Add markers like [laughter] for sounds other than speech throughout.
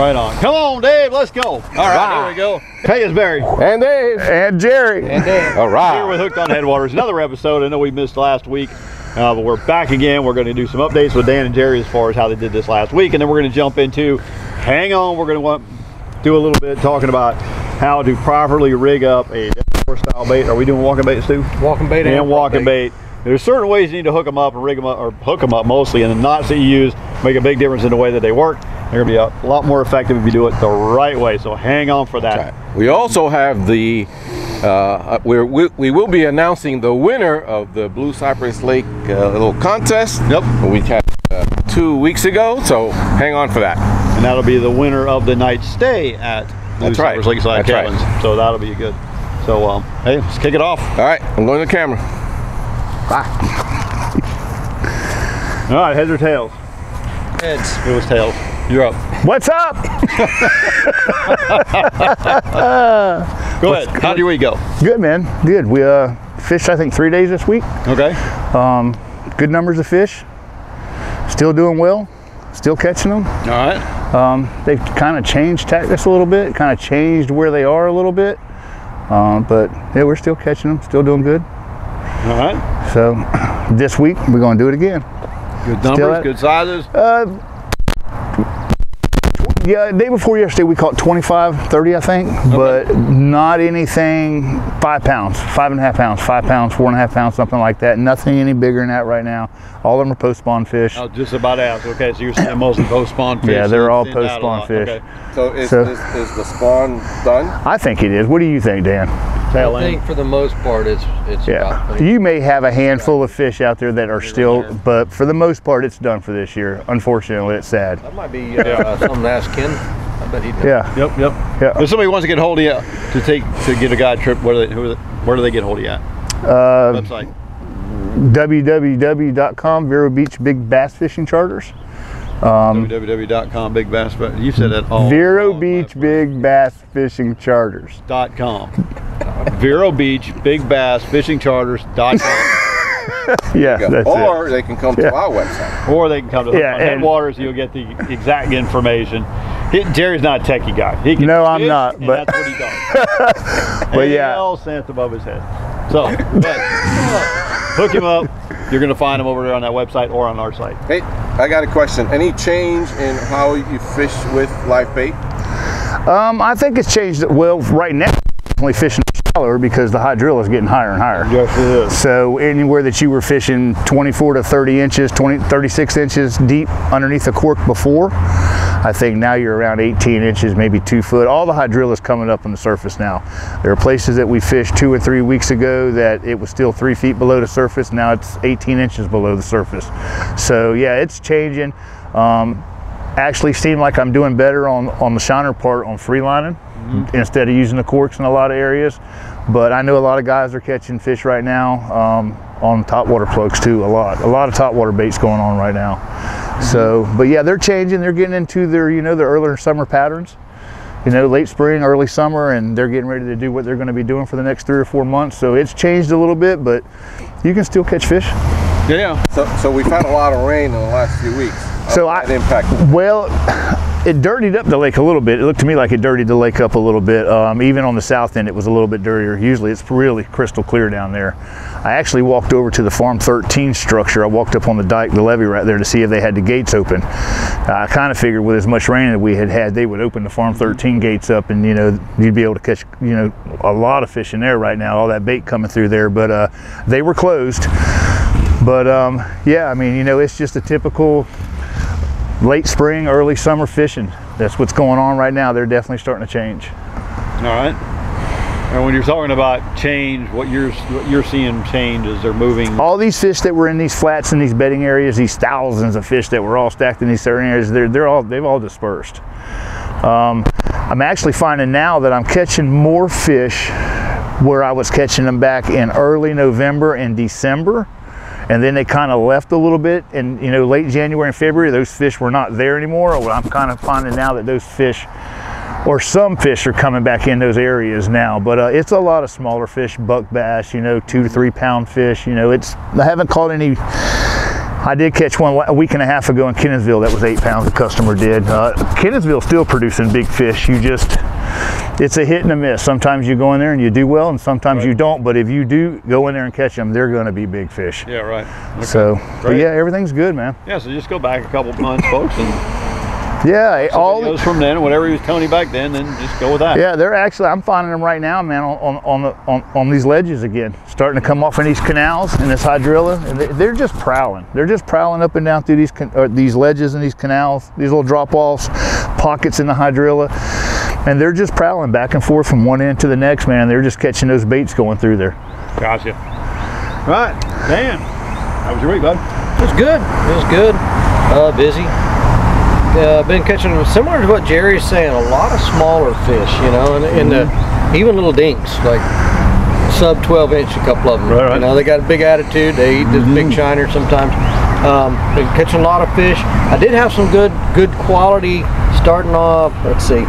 Right on. Come on, Dave. Let's go. All right, here we go. Hey, it's Barry. And Dave. And Jerry. And Dave. All Here right. with Hooked on Headwaters. Another episode. I know we missed last week, uh, but we're back again. We're going to do some updates with Dan and Jerry as far as how they did this last week, and then we're going to jump into. Hang on, we're going to want do a little bit talking about how to properly rig up a style bait. Are we doing walking bait, Stu? Walking bait and walking bait. There's certain ways you need to hook them up and rig them up, or hook them up mostly, and the knots that you use make a big difference in the way that they work. They're gonna be a lot more effective if you do it the right way. So hang on for that. We also have the, uh, we're, we, we will be announcing the winner of the Blue Cypress Lake uh, little contest. Yep. We had uh, two weeks ago, so hang on for that. And that'll be the winner of the night stay at Blue That's right. Cypress Lakeside That's right. Cabins. So that'll be good. So um, hey, let's kick it off. All right, I'm going to the camera. All right, heads or tails? Heads. It was tails. You're up. What's up? Go ahead. How do your week go? Good, man. Good. We uh, fished, I think, three days this week. Okay. Um, Good numbers of fish. Still doing well. Still catching them. All right. Um, They've kind of changed tactics a little bit, kind of changed where they are a little bit. Um, but yeah, we're still catching them, still doing good. All right. So this week we're going to do it again. Good numbers. at- Good sizes. Uh, Yeah, day before yesterday we caught 25, 30, I think, but not anything five pounds, five and a half pounds, five pounds, four and a half pounds, something like that. Nothing any bigger than that right now. All of them are post spawn fish. I was just about to ask. Okay, so you're saying mostly post spawn fish. Yeah, they're all seen that a post-spawn fish. Okay. So is, So- is, is the spawn done? I think it is. What do you think, Dan? Tail I end. think for the most part, it's it's Yeah. about You may have a handful of fish out there that are still, there. but for the most part, it's done for this year. Unfortunately, it's sad. That might be uh, something to ask Ken. I bet he does. Yeah. Yep, yep. Yeah. If somebody wants to get hold of you to take to get a guide trip, where do they, who, where do they get hold of you at? Uh, Website. www.com, Vero Beach Big Bass Fishing Charters. www.com Big Bass. But you said that all. Vero all Beach Big Bass Fishing Charters. Dot com. [laughs] Vero Beach Big Bass Fishing Charters. Dot com. [laughs] Yeah, that's or it. they can come Yeah. to our website. or they can come to Yeah, Headwaters. You'll get the exact information. He, Jerry's not a techie guy. He can No, I'm not, but- that's what he does. [laughs] But yeah. all sense above his head. So, but, hook him up. You're gonna find him over there on that website or on our site. Hey, I got a question. Any change in how you fish with live bait? Um, I think it's changed. Well, right now, only fishing shallower because the hydrilla is getting higher and higher. Yes, it is. So anywhere that you were fishing 24 to 30 inches, 20, 36 inches deep underneath the cork before, I think now you're around 18 inches, maybe two foot. All the hydrilla is coming up on the surface now. There are places that we fished two or three weeks ago that it was still three feet below the surface. Now it's 18 inches below the surface. So yeah, it's changing. Um, actually seem like I'm doing better on, on the shiner part on free lining instead of using the corks in a lot of areas. But I know a lot of guys are catching fish right now um, on top water plugs too. A lot, a lot of top water baits going on right now. So, but yeah, they're changing. They're getting into their, you know, their earlier summer patterns. You know, late spring, early summer, and they're getting ready to do what they're going to be doing for the next three or four months. So it's changed a little bit, but you can still catch fish. Yeah. So, so we've had a lot of rain in the last few weeks. So I- impact. Well, [sighs] it dirtied up the lake a little bit. It looked to me like it dirtied the lake up a little bit. Um, even on the south end, it was a little bit dirtier. Usually, it's really crystal clear down there. I actually walked over to the Farm 13 structure. I walked up on the dike, the levee right there, to see if they had the gates open. I kind of figured with as much rain that we had had, they would open the Farm 13 gates up, and you know you'd be able to catch you know a lot of fish in there right now. All that bait coming through there, but uh, they were closed. But um, yeah, I mean, you know, it's just a typical late spring, early summer fishing. That's what's going on right now. They're definitely starting to change. All right. And when you're talking about change, what you're what you're seeing change is they're moving. All these fish that were in these flats and these bedding areas, these thousands of fish that were all stacked in these certain areas, they're, they're all they've all dispersed. Um, I'm actually finding now that I'm catching more fish where I was catching them back in early November and December. And then they kind of left a little bit, and you know, late January and February, those fish were not there anymore. I'm kind of finding now that those fish or some fish are coming back in those areas now. But uh, it's a lot of smaller fish, buck bass, you know, two to three pound fish. You know, it's I haven't caught any I did catch one a week and a half ago in Kenansville that was eight pounds. A customer did. Uh, still producing big fish. You just, it's a hit and a miss. Sometimes you go in there and you do well, and sometimes you don't. But if you do go in there and catch them, they're going to be big fish. Yeah, right. So, but yeah, everything's good, man. Yeah, so just go back a couple months, folks, and Yeah, all videos from then, whatever he was telling you back then, then just go with that. Yeah, they're actually. I'm finding them right now, man, on on on, the, on, on these ledges again, starting to come off in these canals and this hydrilla, and they, they're just prowling. They're just prowling up and down through these or these ledges and these canals, these little drop offs, pockets in the hydrilla, and they're just prowling back and forth from one end to the next, man. They're just catching those baits going through there. Gotcha. Right, Dan, how was your week, bud? It was good. It was good. Uh, busy. Uh, been catching similar to what Jerry's saying. A lot of smaller fish, you know, and, and uh, even little dinks like sub 12 inch. A couple of them. Right, right. You know, they got a big attitude. They eat this big shiner sometimes. Um, been catching a lot of fish. I did have some good good quality starting off. Let's see.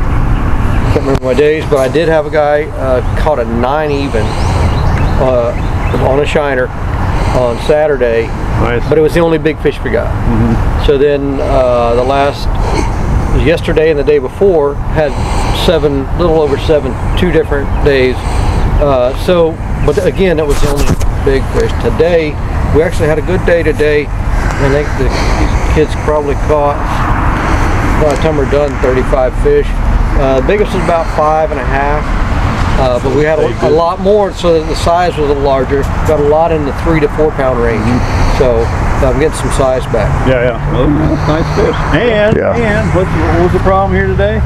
Can't remember my days, but I did have a guy uh, caught a nine even uh, on a shiner on Saturday. Nice. But it was the only big fish we got. So then uh, the last yesterday and the day before had seven, little over seven, two different days. Uh, so, but again, that was the only big fish. Today, we actually had a good day today. I think the, kids probably caught by the time we're done 35 fish. Uh, the biggest was about five and a half. Uh, but we had a, a lot more, so that the size was a little larger. Got a lot in the three to four pound range. So I'm getting some size back. Yeah, yeah. Well, nice fish. And, Yeah. and what's, what was the problem here today?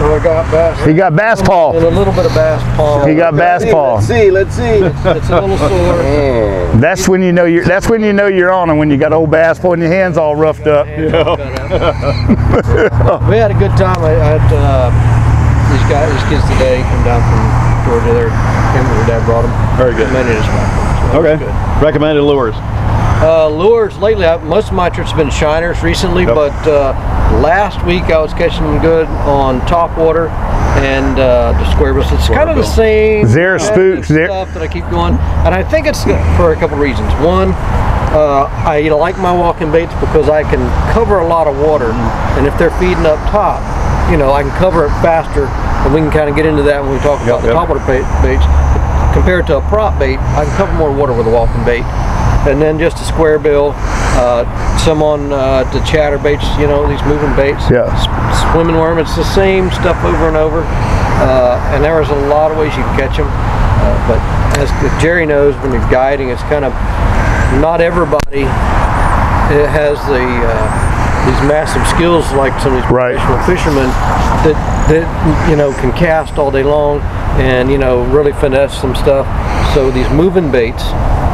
So I got bass. He got bass And a little bit of bass paw. He got bass paw. see, let's see. It's a little [laughs] sore. That's when you know you're. That's when you know you're on, and when you got old bass pulling your hands all roughed up. we had a good time. I, I had uh, these guys, these kids today come down from Georgia. Their him and their dad brought them. Very good. Many just back so Okay. good. Recommended lures. Uh, lures lately, I, most of my trips have been shiners recently, Yep. but uh, last week I was catching them good on top water and uh, the square bills. It's kind of the same Zara repetitive spooks, zero- stuff that I keep going, and I think it's for a couple reasons. One, uh, I like my walking baits because I can cover a lot of water, and if they're feeding up top, you know, I can cover it faster, and we can kind of get into that when we talk about yep. the top water baits. Compared to a prop bait, I can cover more water with a walking bait and then just a square bill, uh, some on uh, the chatter baits, you know, these moving baits. Yeah. S- swimming worm, it's the same stuff over and over. Uh, and there's a lot of ways you can catch them. Uh, but as Jerry knows, when you're guiding, it's kind of not everybody has the uh, these massive skills like some of these Right. professional fishermen that that you know can cast all day long and you know really finesse some stuff. So these moving baits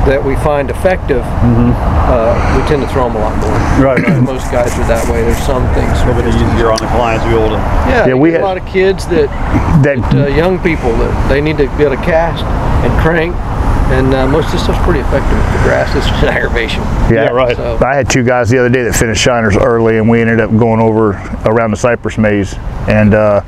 that we find effective, uh, we tend to throw them a lot more. Right, right. [clears throat] Most guys are that way. There's some things. A little bit easier on the clients to be able to. Yeah, Yeah, we get had- a lot of kids [laughs] that That uh, young people that they need to be able to cast and crank, and uh, most of this stuff's pretty effective with the grass. It's just [laughs] aggravation. Yeah, Yeah, right. So- I had two guys the other day that finished shiners early, and we ended up going over around the cypress maze. And uh,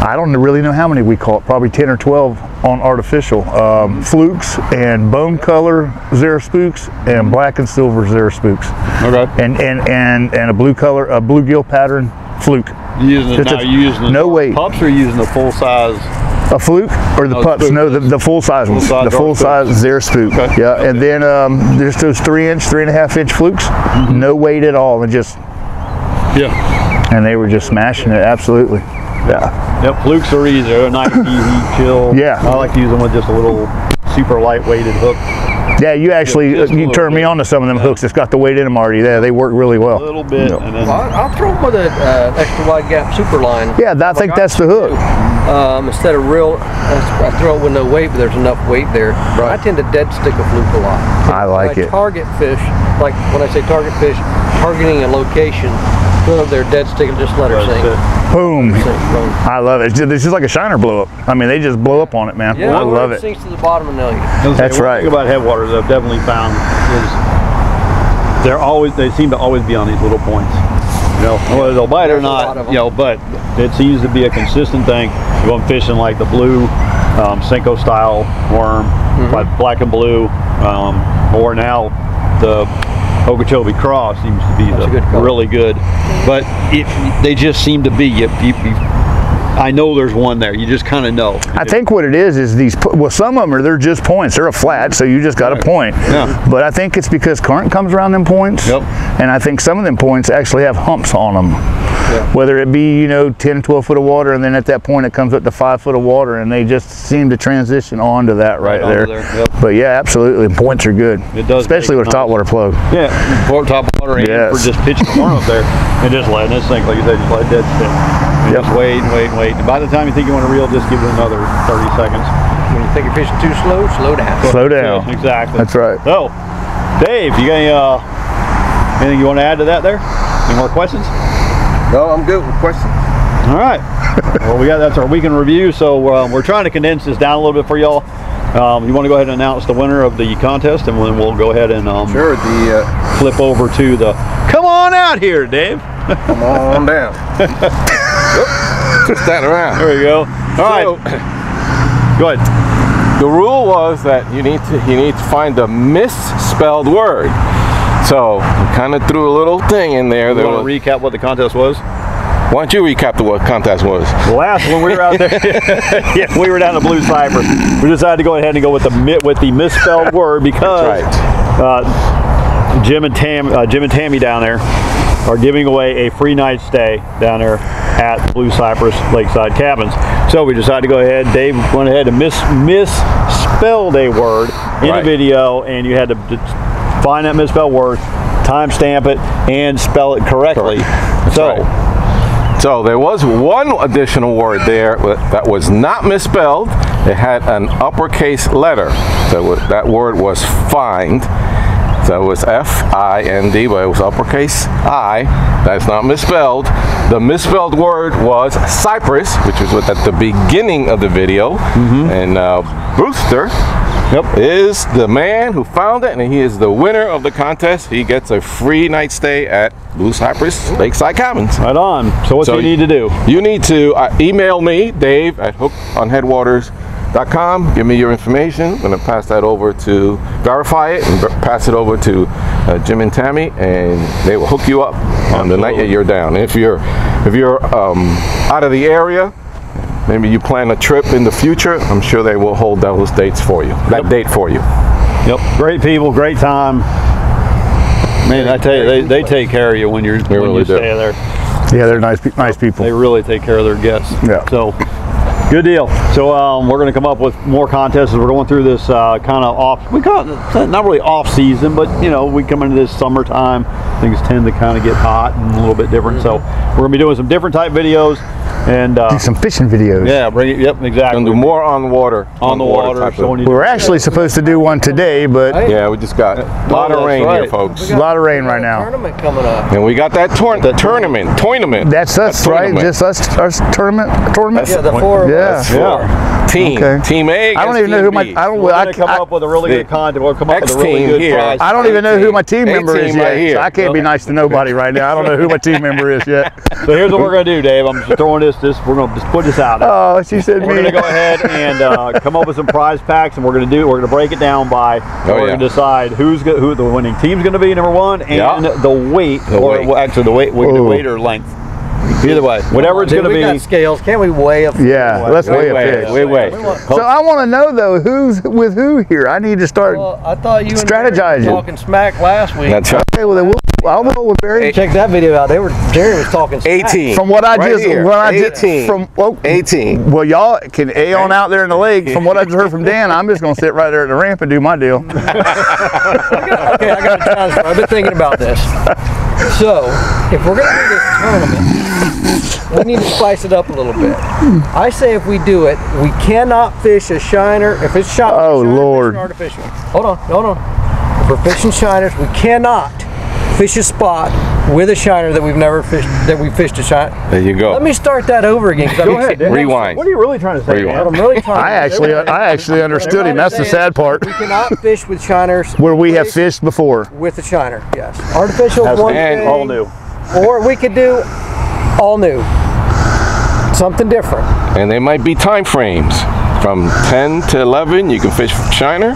I don't really know how many we caught, probably 10 or 12 on artificial. Um, flukes and bone color Zara Spooks and black and silver Zara Spooks. Okay. And, and, and, and a blue color, a bluegill pattern fluke. You using a- now, you using no weight. pups or using the full size? A fluke or the Oh, pups? spook. No, the, the full size ones. The full size Zara Spook. Okay. Yeah, and then um, there's those three inch, three and a half inch flukes. Mm-hmm. No weight at all, and just Yeah. and they were just smashing it. Absolutely. Yeah. Yep. Flukes are easy. They're nice, easy, chill. Yeah. I like to use them with just a little super lightweighted hook. Yeah, you actually Just you little turned me bit. on to some of them hooks. It's got the weight in them already. Yeah, they work really well. A little bit, Yeah. and then Well, I- I'll throw them with an uh, extra wide gap super line. Yeah, I think that's the hook. Um, instead of real, I throw it with no weight, but there's enough weight there. Right. I tend to dead stick a fluke a lot. I like When it. Target fish, like when I say target fish, targeting a location, put up there dead stick and just let her Right, sink. Boom. Sink, boom. I love it. This is like a shiner blow up. I mean, they just blow up on it, man. Yeah, I love it. sinks to the bottom and nail you. I was say, That's one right. thing about headwaters I've definitely found is they're always they seem to always be on these little points. You know, whether they'll bite or There's a lot not, you know, but it seems to be a consistent thing. You go fishing like the blue um, Senko style worm, Mm-hmm. like black and blue, um, or now the Okeechobee Craw seems to be the good really good, but it, they just seem to be. You, you, you, I know there's one there. You just kind of know. I think what it is is these. Well, some of them are they're just points. They're a flat, so you just got a point. Yeah. But I think it's because current comes around them points. Yep. And I think some of them points actually have humps on them. Yeah. Whether it be you know 10, 12 foot of water, and then at that point it comes up to five foot of water, and they just seem to transition onto that right, onto there. there, yep. But yeah, absolutely, points are good. It does especially with it top water flow. Yeah, top water and Yes. for just pitching the worm up there and just letting it sink, like you said, just let it dead stick. Yep. Just wait and wait and wait. And by the time you think you want to reel, just give it another 30 seconds. When you think you're fishing too slow, slow down. Slow down. Yeah, exactly. That's right. So, Dave, you got any, uh, anything you want to add to that there? Any more questions? No, I'm good with questions. All right. [laughs] well, we got that's our weekend review. So um, we're trying to condense this down a little bit for y'all. Um, you want to go ahead and announce the winner of the contest, and then we'll go ahead and um, Sure, the uh, flip over to the. Come on out here, Dave. come on down. [laughs] Stand around. There we go. All right. So, [coughs] Go ahead. the rule was that you need to you need to find a misspelled word. So we kind of threw a little thing in there. You want to recap what the contest was? why don't you recap the what contest was? Last when we were out there, [laughs] [laughs] yeah, we were down at Blue Cypress. We decided to go ahead and go with the with the misspelled word because That's uh, Jim and Tam, uh, Jim and Tammy down there are giving away a free night stay down there at Blue Cypress Lakeside Cabins. So we decided to go ahead. Dave went ahead and mis misspelled a word in Right. a video, and you had to find that misspelled word, timestamp it, and spell it correctly. so. right. So there was one additional word there that was not misspelled. It had an uppercase letter. So that word was find. So it was F-I-N-D, but it was uppercase I. That's not misspelled. The misspelled word was Cypress, which was at the beginning of the video. And uh, Brewster Yep. is the man who found it, and he is the winner of the contest. He gets a free night stay at Blue Cypress Lakeside Commons. Right on. So what So do you need to do? You need to uh, email me, Dave, at hookedonheadwaters.com. Give me your information. I'm going to pass that over to verify it and ver- pass it over to uh, Jim and Tammy, and they will hook you up on the night that you're down. If you're if you're um, out of the area, maybe you plan a trip in the future. I'm sure they will hold those dates for you. That date for you. Yep. Great people, great time. Man, I tell you, they, they take care of you when you're when really you do. stay there. Yeah, they're nice, nice people. They really take care of their guests. Yeah. So, good deal. So um, we're going to come up with more contests as we're going through this uh, kind of off. We call it not really off season, but you know we come into this summertime. Things tend to kind of get hot and a little bit different. So we're going to be doing some different type videos, and uh, Some fishing videos. yeah, bring it. Yep, exactly. And do more on water. on the water, type of- We were actually supposed to do one today, but Yeah, we just got a lot of rain right. here, folks. a lot of rain right now. Tournament coming up. And we got that tour- the tournament, tournament. That's us, A right? tournament. Just us, Our tournament, tournament. Yeah, the four of Yeah. us. Yeah. Team. Okay. Team A. I don't even know who my. B. I don't. We're I, going to come I, up with a really good content. We'll come up with a really X-team good here. prize. I don't even know who my team A member is team right yet. here. so I can't be nice to nobody right now. I don't know who my team member is yet. [laughs] So here's what we're going to do, Dave. I'm just throwing this. This we're going to just put this out. there. Oh, she said We're me. going to go ahead and uh, come up with some prize packs, and we're going to do. We're going to break it down by. Oh, we're yeah. going to decide who's go, who the winning team's going to be number one, and Yeah. the weight, The or weight. well, actually the weight, we can weight or length. Either way, whatever it's going to we be. got scales. Can't we weigh a Yeah, let's weigh Wait, a wait, fish. wait, wait. We want- So I want to know though, who's with who here? I need to start. Well, I thought you and Jerry were Strategizing. talking smack last week. That's right. Okay, well then we'll, I'll roll with Barry. Check that video out. They were Jerry was talking smack. 18. From what I Right just, here. what I just 18. from well, 18. well, y'all can a on out there in the lake. From what I just heard from [laughs] Dan, I'm just gonna sit right there at the ramp and do my deal. [laughs] Okay, I got a chance. I've been thinking about this. So, if we're going to do this tournament, we need to spice it up a little bit. I say if we do it, we cannot fish a shiner. If it's shot, Oh, shiner, Lord. artificial. Hold on, hold on. If we're fishing shiners, we cannot fish a spot with a shiner that we've never fished. That we fished a shot. There you go. Let me start that over again. 'cause I Go ahead. Dan. Rewind. What are you really trying to say? Rewind. I'm really [laughs] trying. I actually, I actually understood him. That's the sad part. We cannot fish with shiners Where we have fished before. with a shiner. Yes, artificial That's one and thing, all new. or we could do all new, something different. And they might be time frames. From 10 to 11, you can fish shiner.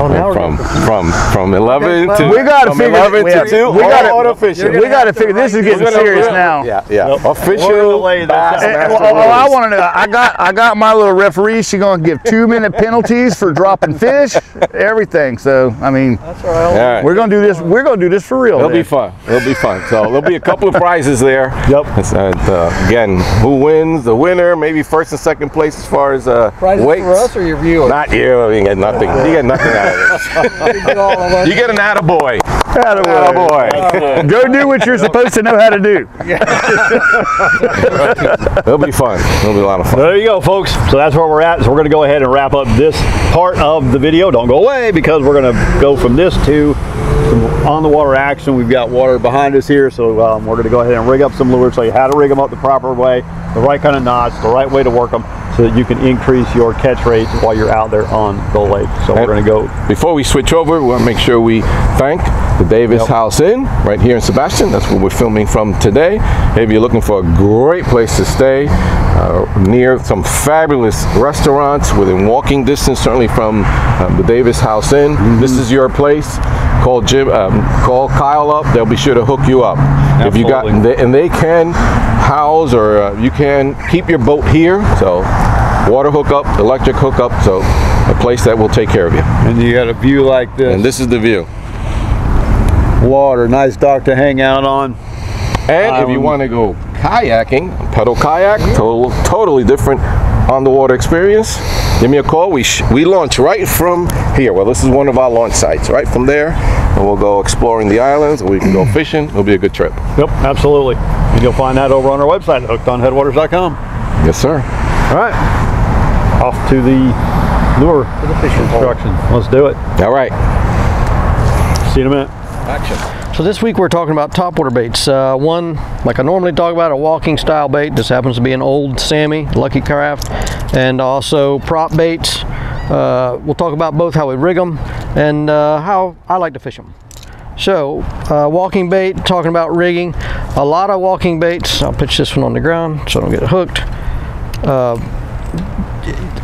Oh, now we're from from from 11 Okay, to well- We gotta from figure- 11 we to have- 2 we gotta- auto fishing. we got to figure. This is getting serious yeah, now. Yeah, yeah. Yep. Official. We're gonna lay this Bass out. Master well, well, I rules. want to. I got. I got my little referee. She's gonna give two minute penalties for dropping fish, everything. So I mean, That's all right. All right. we're gonna do this. We're gonna do this for real. It'll then. be fun. It'll be fun. So there'll be a couple of prizes there. Yep. And uh, again, who wins? The winner, maybe first and second place as far as uh, Prizes weights. for us or your viewers? Not you. I mean, you get nothing. You get nothing out of You get all of us. [laughs] this. You get an attaboy. Attaboy. Attaboy. Go do what you're supposed to know how to do. [laughs] It'll be fun. It'll be a lot of fun. There you go, folks. So that's where we're at. So we're going to go ahead and wrap up this part of the video. Don't go away because we're going to go from this to some on the water action. We've got water behind us here, so um, we're going to go ahead and rig up some lures. So you how to rig them up the proper way, the right kind of knots, the right way to work them, so that you can increase your catch rates while you're out there on the lake. So we're going to go. Before we switch over, we want to make sure we thank the Davis Yep. House Inn right here in Sebastian. That's where we're filming from today. If you're looking for a great place to stay, uh, near some fabulous restaurants within walking distance, certainly from um, the Davis House Inn, Mm-hmm. this is your place. Call Jim, um, call Kyle up. They'll be sure to hook you up. If you got, and they, and they can house or uh, you can keep your boat here. So water hookup, electric hookup. So a place that will take care of you. And you got a view like this. And this is the view. water, nice dock to hang out on. And if you want to go kayaking, pedal kayak, total, totally different on the water experience. Give me a call. We sh- we launch right from here. Well, this is one of our launch sites. Right from there, and we'll go exploring the islands. Or we can go [clears throat] fishing. It'll be a good trip. Yep, absolutely. And you'll find that over on our website, hookedonheadwaters.com. Yes, sir. All right, off to the lure for the fishing pole. instruction. Let's do it. All right. See you in a minute. So this week we're talking about topwater baits. Uh, one, like I normally talk about, a walking style bait. This happens to be an old Sammy, Lucky Craft, and also prop baits. Uh, we'll talk about both how we rig them and uh, how I like to fish them. So, uh, walking bait, talking about rigging. A lot of walking baits. I'll pitch this one on the ground so I don't get hooked. Uh,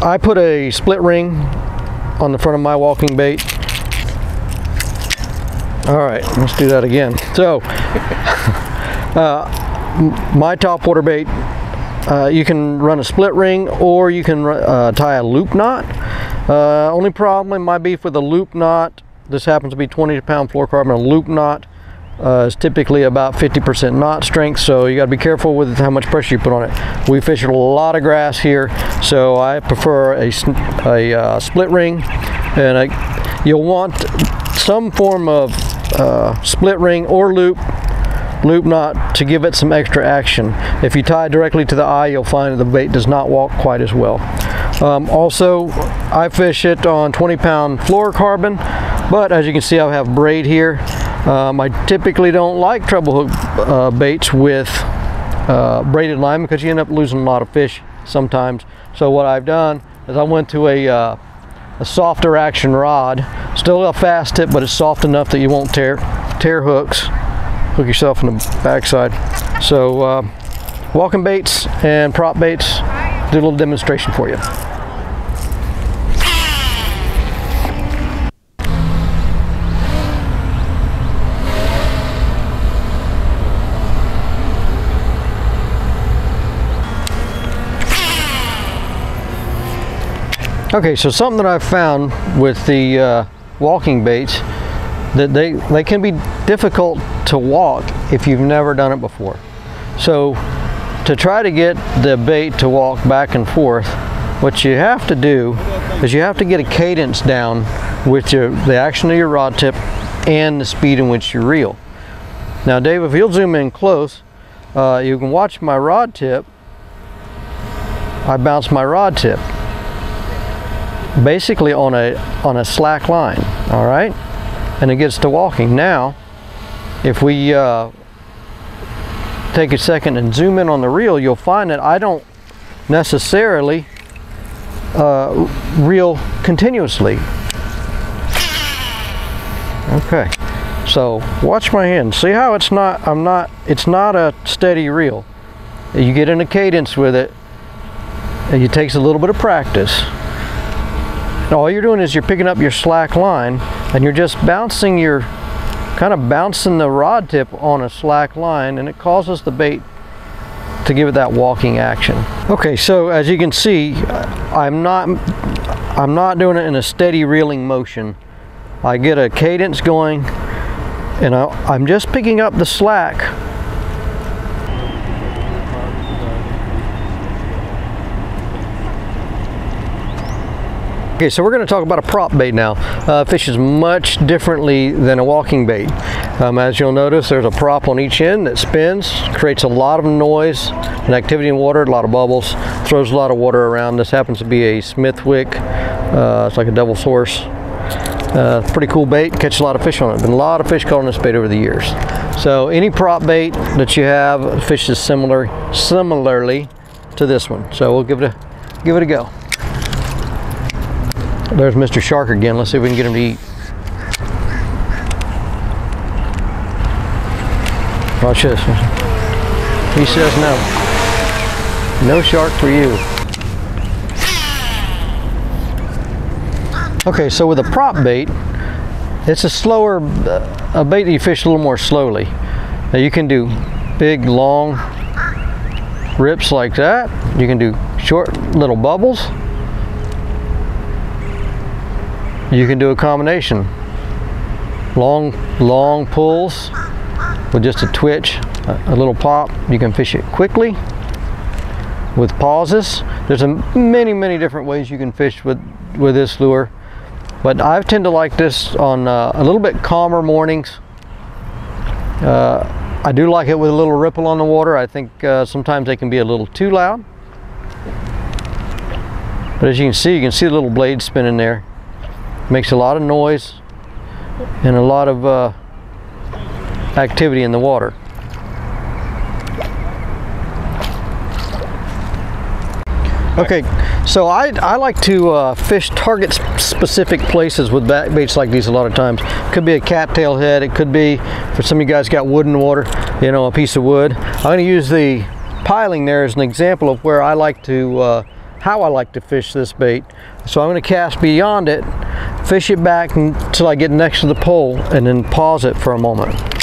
I put a split ring on the front of my walking bait. All right, let's do that again. So, [laughs] uh, my top water bait, uh, you can run a split ring or you can uh, tie a loop knot. Uh, only problem in my beef with a loop knot, this happens to be 20 pound fluorocarbon, a loop knot uh, is typically about 50% knot strength, so you got to be careful with how much pressure you put on it. We fish a lot of grass here, so I prefer a, a uh, split ring, and I, you'll want some form of uh, split ring or loop loop knot to give it some extra action. If you tie it directly to the eye, you'll find the bait does not walk quite as well. Um, also, I fish it on 20 pound fluorocarbon, but as you can see, I have braid here. Um, I typically don't like treble hook uh, baits with uh, braided line because you end up losing a lot of fish sometimes. So what I've done is I went to a uh, a softer action rod, still a fast tip, but it's soft enough that you won't tear tear hooks, hook yourself in the backside. So uh, walking baits and prop baits, do a little demonstration for you. Okay, so something that I've found with the uh, walking baits that they they can be difficult to walk if you've never done it before. So to try to get the bait to walk back and forth, what you have to do is you have to get a cadence down with your, the action of your rod tip and the speed in which you reel. Now, Dave, if you'll zoom in close, uh, you can watch my rod tip. I bounce my rod tip basically on a on a slack line all right? And it gets to walking. Now if we uh, take a second and zoom in on the reel you'll find that I don't necessarily uh, reel continuously. Okay. So watch my hand. See how it's not I'm not it's not a steady reel. You get in a cadence with it. It takes a little bit of practice all you're doing is you're picking up your slack line and you're just bouncing your kind of bouncing the rod tip on a slack line and it causes the bait to give it that walking action. Okay, so as you can see, I'm not I'm not doing it in a steady reeling motion. I get a cadence going and I, I'm just picking up the slack Okay, so we're going to talk about a prop bait now. Uh, fishes much differently than a walking bait. Um, as you'll notice, there's a prop on each end that spins, creates a lot of noise and activity in water, a lot of bubbles, throws a lot of water around. This happens to be a Smithwick. Uh, it's like a Devil's Horse. Uh, pretty cool bait, catch a lot of fish on it. Been a lot of fish caught on this bait over the years. So any prop bait that you have fishes similar, similarly to this one. So we'll give it a give it a go. There's Mr. Shark again. Let's see if we can get him to eat. Watch this. He says no. No shark for you. Okay, so with a prop bait, it's a slower, uh, a bait that you fish a little more slowly. Now you can do big, long rips like that. You can do short little bubbles. You can do a combination. Long, long pulls with just a twitch, a, little pop. You can fish it quickly with pauses. There's a many, many different ways you can fish with, with this lure. But I tend to like this on uh, a little bit calmer mornings. Uh, I do like it with a little ripple on the water. I think uh, sometimes they can be a little too loud. But as you can see, you can see the little blade spinning there. Makes a lot of noise and a lot of uh, activity in the water. Okay, so I, I like to uh, fish target specific places with baits like these a lot of times. Could be a cattail head, it could be, for some of you guys got wood in the water, you know, a piece of wood. I'm going to use the piling there as an example of where I like to, uh, how I like to fish this bait. So I'm going to cast beyond it, fish it back until I get next to the pole, and then pause it for a moment.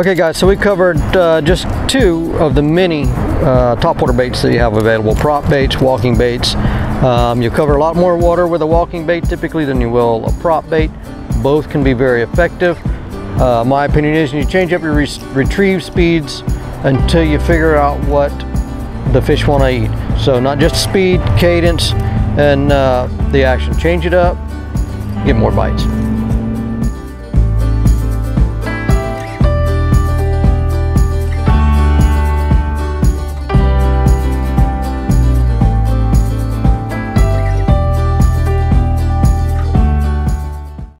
Okay guys, so we covered uh, just two of the many uh, topwater baits that you have available. Prop baits, walking baits. Um, you cover a lot more water with a walking bait typically than you will a prop bait. Both can be very effective. Uh, my opinion is you change up your re retrieve speeds until you figure out what the fish want to eat. So not just speed, cadence, and uh, the action. Change it up, get more bites.